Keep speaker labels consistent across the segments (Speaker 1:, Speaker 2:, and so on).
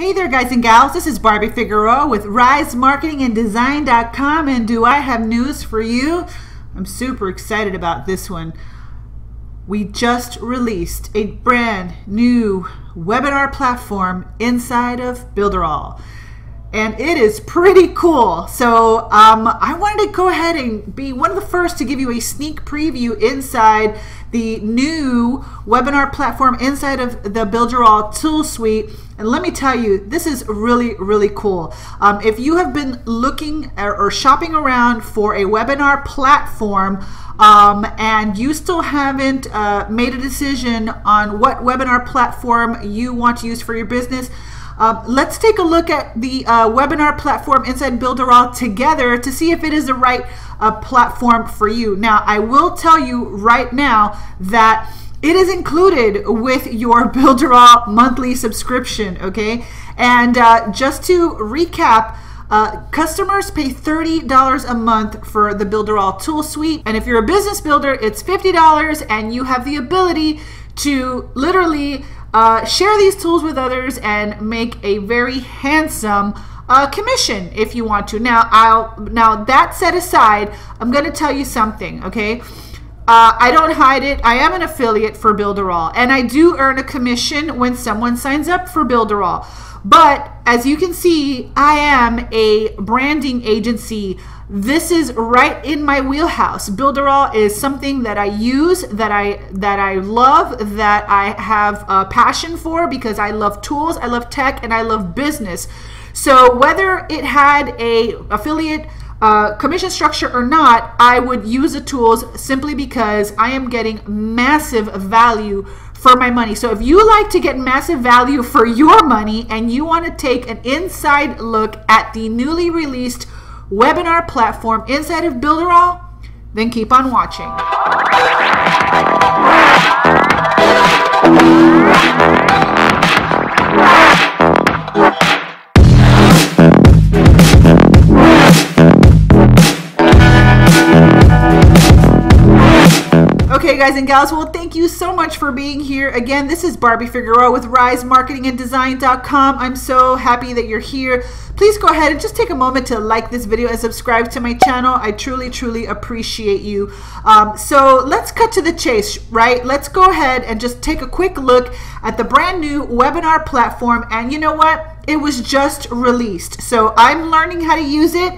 Speaker 1: Hey there, guys and gals. This is Barbie Figueroa with RiseMarketingAndDesign.com, and do I have news for you? I'm super excited about this one. We just released a brand new webinar platform inside of Builderall and it is pretty cool. So um, I wanted to go ahead and be one of the first to give you a sneak preview inside the new webinar platform inside of the Builderall tool suite. And let me tell you, this is really, really cool. Um, if you have been looking or shopping around for a webinar platform um, and you still haven't uh, made a decision on what webinar platform you want to use for your business, um, let's take a look at the uh, webinar platform inside Builderall together to see if it is the right uh, platform for you. Now, I will tell you right now that it is included with your Builderall monthly subscription, okay? And uh, just to recap, uh, customers pay $30 a month for the Builderall tool suite. And if you're a business builder, it's $50 and you have the ability to literally uh, share these tools with others and make a very handsome uh, commission if you want to. Now, I'll now that set aside, I'm going to tell you something. Okay. Uh, I don't hide it. I am an affiliate for Builderall, and I do earn a commission when someone signs up for Builderall. But as you can see, I am a branding agency this is right in my wheelhouse. Builderall is something that I use, that I that I love, that I have a passion for because I love tools, I love tech, and I love business. So whether it had a affiliate uh, commission structure or not, I would use the tools simply because I am getting massive value for my money. So if you like to get massive value for your money and you want to take an inside look at the newly released webinar platform inside of Builderall, then keep on watching. Okay, guys and gals, well, thank you so much for being here. Again, this is Barbie Figueroa with RiseMarketingAndDesign.com. I'm so happy that you're here. Please go ahead and just take a moment to like this video and subscribe to my channel. I truly, truly appreciate you. Um, so let's cut to the chase, right? Let's go ahead and just take a quick look at the brand new webinar platform. And you know what? It was just released. So I'm learning how to use it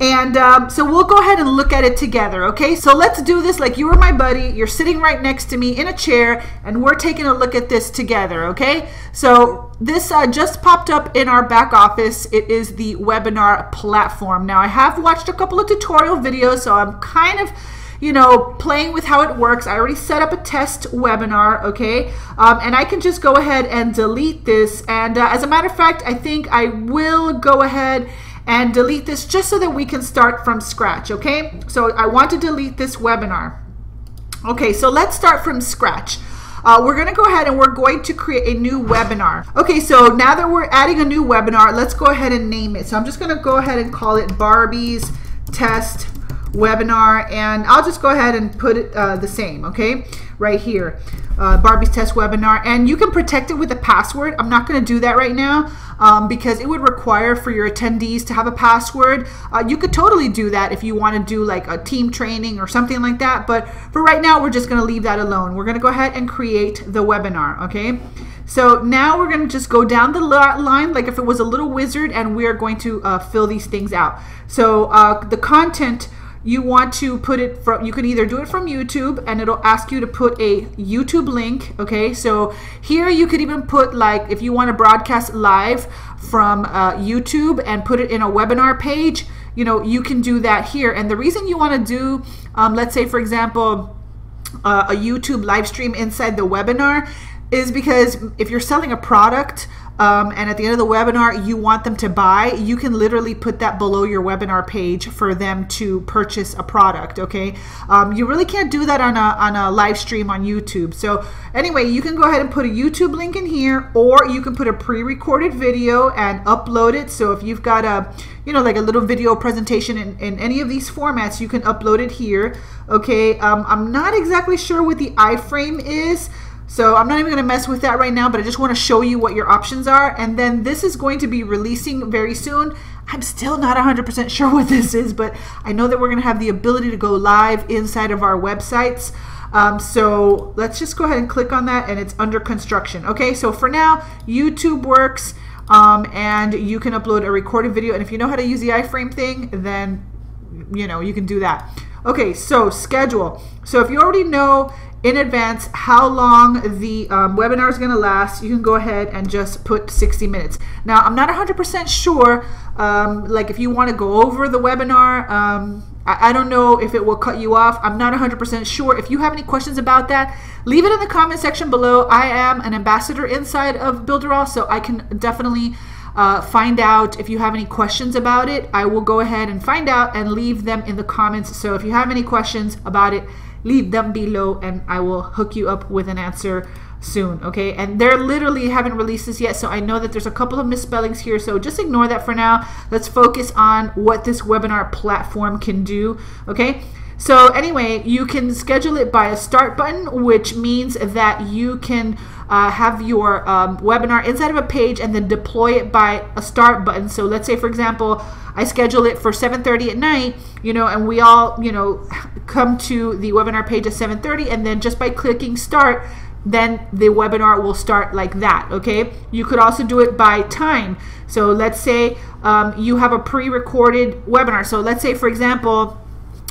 Speaker 1: and um, so we'll go ahead and look at it together, okay? So let's do this like you were my buddy. You're sitting right next to me in a chair, and we're taking a look at this together, okay? So this uh, just popped up in our back office. It is the webinar platform. Now, I have watched a couple of tutorial videos, so I'm kind of you know, playing with how it works. I already set up a test webinar, okay? Um, and I can just go ahead and delete this. And uh, as a matter of fact, I think I will go ahead and delete this just so that we can start from scratch, okay? So I want to delete this webinar. Okay, so let's start from scratch. Uh, we're going to go ahead and we're going to create a new webinar. Okay, so now that we're adding a new webinar, let's go ahead and name it. So I'm just going to go ahead and call it Barbie's Test Webinar, and I'll just go ahead and put it uh, the same, okay? Right here, uh, Barbie's Test Webinar, and you can protect it with a password. I'm not going to do that right now um, because it would require for your attendees to have a password. Uh, you could totally do that if you want to do like a team training or something like that. But for right now, we're just going to leave that alone. We're going to go ahead and create the webinar. Okay. So now we're going to just go down the line like if it was a little wizard and we're going to uh, fill these things out. So uh, the content you want to put it from you can either do it from YouTube and it'll ask you to put a YouTube link okay? So here you could even put like if you want to broadcast live from uh, YouTube and put it in a webinar page you know you can do that here. And the reason you want to do um, let's say for example uh, a YouTube live stream inside the webinar is because if you're selling a product um, and at the end of the webinar you want them to buy, you can literally put that below your webinar page for them to purchase a product, okay? Um, you really can't do that on a, on a live stream on YouTube. So anyway, you can go ahead and put a YouTube link in here or you can put a pre-recorded video and upload it. So if you've got a, you know, like a little video presentation in, in any of these formats, you can upload it here, okay? Um, I'm not exactly sure what the iframe is, So I'm not even going to mess with that right now, but I just want to show you what your options are. And then this is going to be releasing very soon. I'm still not 100% sure what this is, but I know that we're going to have the ability to go live inside of our websites. Um, so let's just go ahead and click on that and it's under construction. Okay, so for now, YouTube works um, and you can upload a recorded video. And if you know how to use the iframe thing, then you know, you can do that. Okay, so schedule. So if you already know in advance how long the um, webinar is going to last, you can go ahead and just put 60 minutes. Now, I'm not 100% sure, um, like if you want to go over the webinar, um, I, I, don't know if it will cut you off. I'm not 100% sure. If you have any questions about that, leave it in the comment section below. I am an ambassador inside of Builderall, so I can definitely uh, find out if you have any questions about it. I will go ahead and find out and leave them in the comments. So if you have any questions about it, leave them below and I will hook you up with an answer soon okay and they're literally haven't released this yet so I know that there's a couple of misspellings here so just ignore that for now let's focus on what this webinar platform can do okay so anyway you can schedule it by a start button which means that you can uh, have your um, webinar inside of a page and then deploy it by a start button. So let's say, for example, I schedule it for 7.30 at night, you know, and we all, you know, come to the webinar page at 7.30 and then just by clicking start, then the webinar will start like that, okay? You could also do it by time. So let's say um, you have a pre-recorded webinar. So let's say, for example,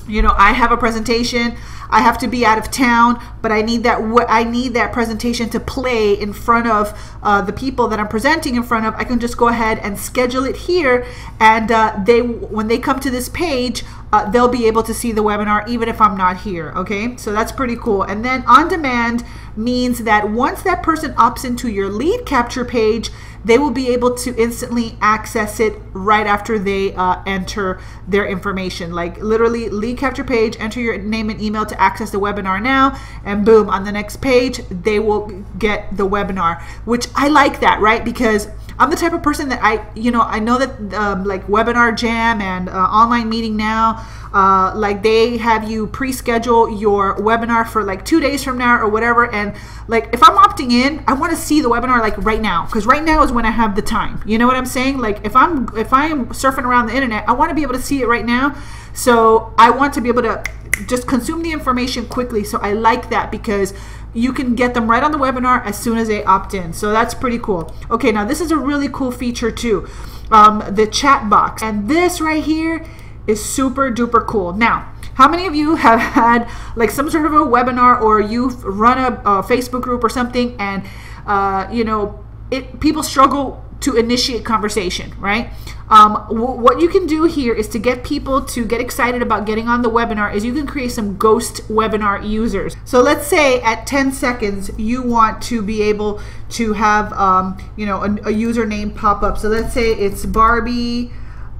Speaker 1: you know, I have a presentation. I have to be out of town, but I need that I need that presentation to play in front of uh, the people that I'm presenting in front of. I can just go ahead and schedule it here, and uh, they when they come to this page, uh, they'll be able to see the webinar even if I'm not here. Okay, so that's pretty cool. And then on demand means that once that person opts into your lead capture page they will be able to instantly access it right after they uh, enter their information. Like literally lead capture page, enter your name and email to access the webinar now, and boom, on the next page, they will get the webinar, which I like that, right? Because I'm the type of person that I, you know, I know that um, like Webinar Jam and uh, Online Meeting Now, uh, like they have you pre-schedule your webinar for like two days from now or whatever. And like if I'm opting in, I want to see the webinar like right now because right now is when I have the time. You know what I'm saying? Like if I'm if I'm surfing around the internet, I want to be able to see it right now. So I want to be able to just consume the information quickly. So I like that because you can get them right on the webinar as soon as they opt in. So that's pretty cool. Okay, now this is a really cool feature too, um, the chat box. And this right here is super duper cool. Now, how many of you have had like some sort of a webinar or you've run a, a Facebook group or something and uh, you know, it people struggle to initiate conversation, right? Um, what you can do here is to get people to get excited about getting on the webinar is you can create some ghost webinar users. So let's say at 10 seconds you want to be able to have um, you know a, a, username pop up. So let's say it's Barbie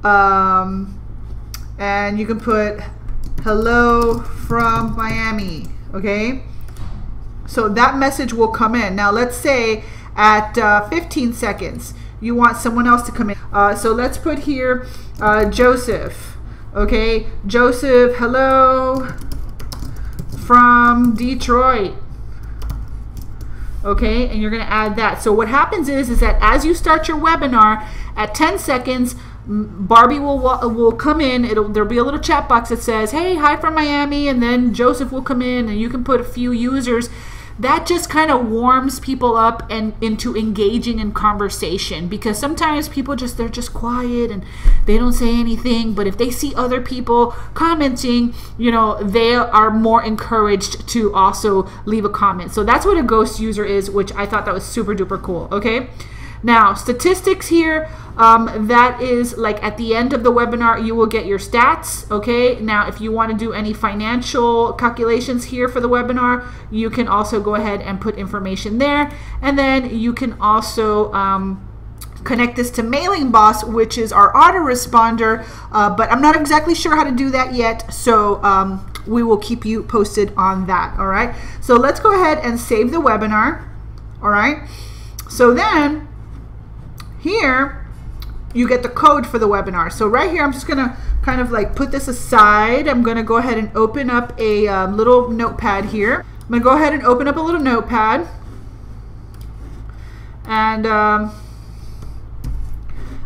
Speaker 1: um, and you can put hello from Miami okay so that message will come in now let's say at uh, 15 seconds you want someone else to come in. Uh, so let's put here uh, Joseph. Okay, Joseph, hello from Detroit. Okay, and you're going to add that. So what happens is, is that as you start your webinar at 10 seconds, Barbie will will come in. It'll there'll be a little chat box that says, "Hey, hi from Miami," and then Joseph will come in, and you can put a few users that just kind of warms people up and into engaging in conversation because sometimes people just they're just quiet and they don't say anything but if they see other people commenting you know they are more encouraged to also leave a comment. So that's what a ghost user is which i thought that was super duper cool okay now, statistics here, um, that is like at the end of the webinar, you will get your stats, okay? Now, if you want to do any financial calculations here for the webinar, you can also go ahead and put information there. And then you can also um, connect this to Mailing Boss, which is our autoresponder, uh, but I'm not exactly sure how to do that yet, so um, we will keep you posted on that, all right? So let's go ahead and save the webinar, all right? So then here, you get the code for the webinar. So right here, I'm just gonna kind of like put this aside. I'm gonna go ahead and open up a um, little notepad here. I'm gonna go ahead and open up a little notepad. And um,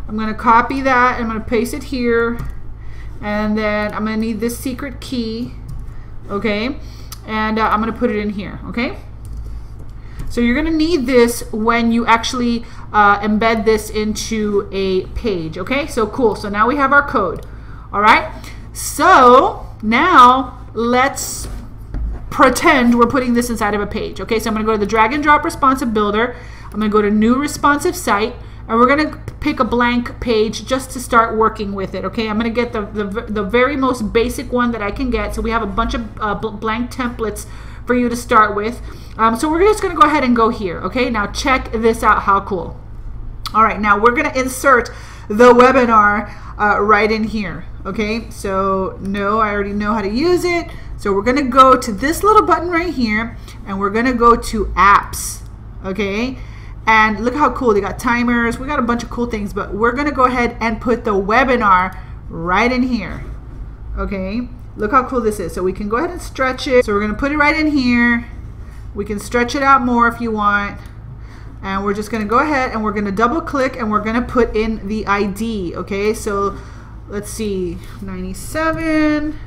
Speaker 1: I'm to copy that. I'm to paste it here. And then I'm to need this secret key. Okay. And uh, I'm to put it in here. Okay. So you're going to need this when you actually uh, embed this into a page. Okay. So cool. So now we have our code. All right. So now let's pretend we're putting this inside of a page. Okay, so I'm going to go to the drag and drop responsive builder. I'm going to go to new responsive site and we're going to pick a blank page just to start working with it. Okay, I'm going to get the, the, the very most basic one that I can get. So we have a bunch of uh, blank templates for you to start with. Um, so we're just going to go ahead and go here. Okay, now check this out. How cool. All right, now we're going to insert the webinar uh, right in here. Okay, so no, I already know how to use it. So we're going to go to this little button right here and we're going to go to apps. Okay, and look how cool. They got timers. We got a bunch of cool things, but we're going to go ahead and put the webinar right in here. Okay, look how cool this is. So we can go ahead and stretch it. So we're going to put it right in here. We can stretch it out more if you want. And we're just going to go ahead and we're going to double click and we're going to put in the ID. Okay, so let's see, 97.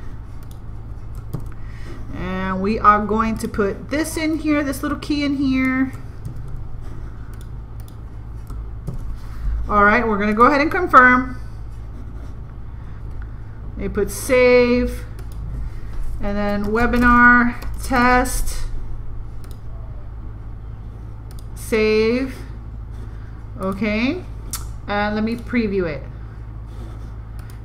Speaker 1: And we are going to put this in here, this little key in here. All right, we're going to go ahead and confirm. They put save and then webinar test save. Okay. And let me preview it.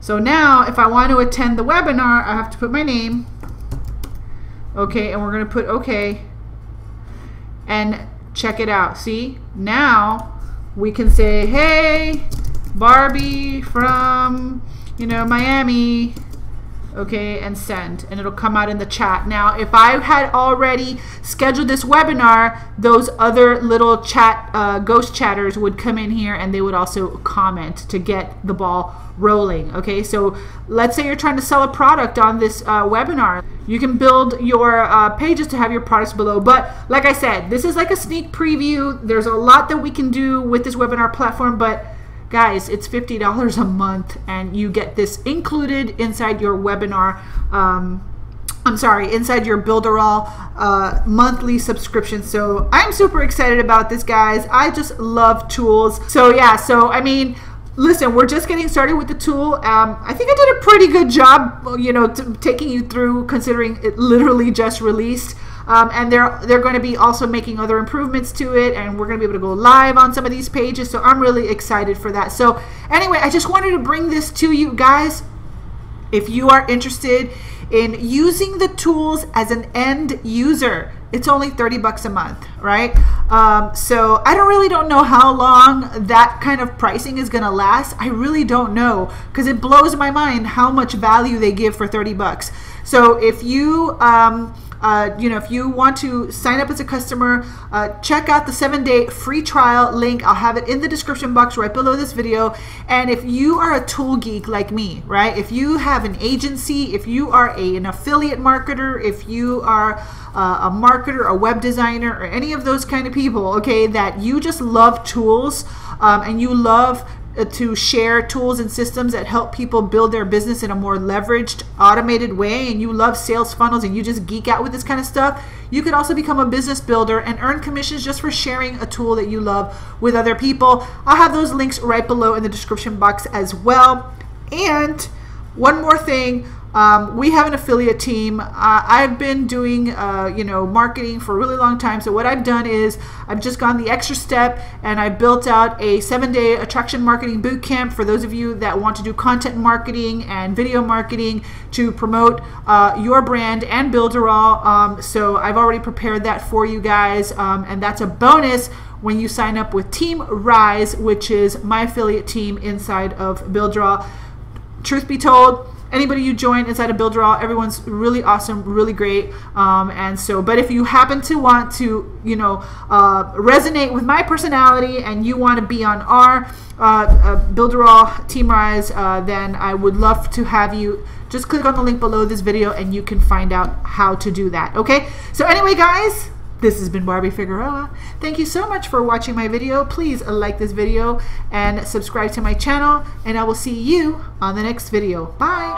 Speaker 1: So now if I want to attend the webinar I have to put my name. Okay and we're gonna put okay. And check it out. See? Now we can say, hey, Barbie from, you know, Miami, okay, and send, and it'll come out in the chat. Now, if I had already scheduled this webinar, those other little chat, uh, ghost chatters would come in here and they would also comment to get the ball rolling, okay? So let's say you're trying to sell a product on this uh, webinar. You can build your uh, pages to have your products below. But like I said, this is like a sneak preview. There's a lot that we can do with this webinar platform, but guys, it's $50 a month and you get this included inside your webinar. Um, I'm sorry, inside your Builderall uh, monthly subscription. So I'm super excited about this, guys. I just love tools. So yeah, so I mean, listen, we're just getting started with the tool. Um, I think I did a pretty good job, you know, taking you through considering it literally just released. Um, and they're they're going to be also making other improvements to it, and we're going to be able to go live on some of these pages. So I'm really excited for that. So anyway, I just wanted to bring this to you guys. If you are interested in using the tools as an end user, it's only 30 bucks a month, right? Um, so I don't really don't know how long that kind of pricing is gonna last. I really don't know because it blows my mind how much value they give for 30 bucks. So if you um, uh, you know, if you want to sign up as a customer, uh, check out the seven day free trial link. I'll have it in the description box right below this video. And if you are a tool geek like me, right, if you have an agency, if you are a, an affiliate marketer, if you are uh, a marketer, a web designer, or any of those kind of people, okay, that you just love tools um, and you love Uh, to share tools and systems that help people build their business in a more leveraged, automated way, and you love sales funnels and you just geek out with this kind of stuff, you could also become a business builder and earn commissions just for sharing a tool that you love with other people. I'll have those links right below in the description box as well. And one more thing, um, we have an affiliate team. Uh, I've been doing, uh, you know, marketing for a really long time. So what I've done is I've just gone the extra step and I built out a seven-day attraction marketing boot camp for those of you that want to do content marketing and video marketing to promote uh, your brand and Builderall. Um, so I've already prepared that for you guys, um, and that's a bonus when you sign up with Team Rise, which is my affiliate team inside of Builderall. Truth be told anybody you join inside of Builderall, everyone's really awesome, really great. Um, and so, but if you happen to want to, you know, uh, resonate with my personality and you want to be on our uh, uh, Builderall Team Rise, uh, then I would love to have you just click on the link below this video and you can find out how to do that. Okay. So anyway, guys, this has been Barbie Figueroa. Thank you so much for watching my video. Please like this video and subscribe to my channel. And I will see you on the next video. Bye.